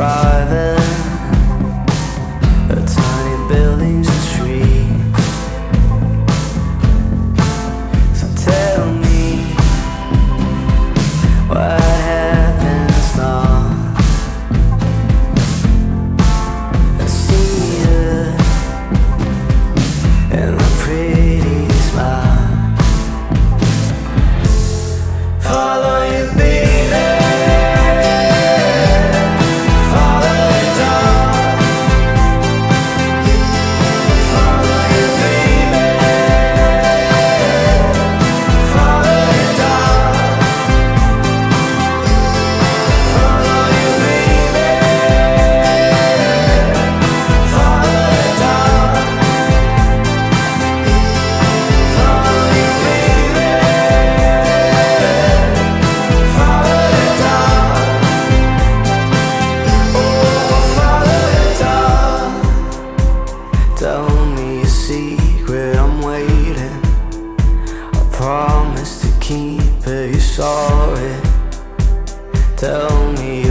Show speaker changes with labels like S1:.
S1: try. Sorry. Tell me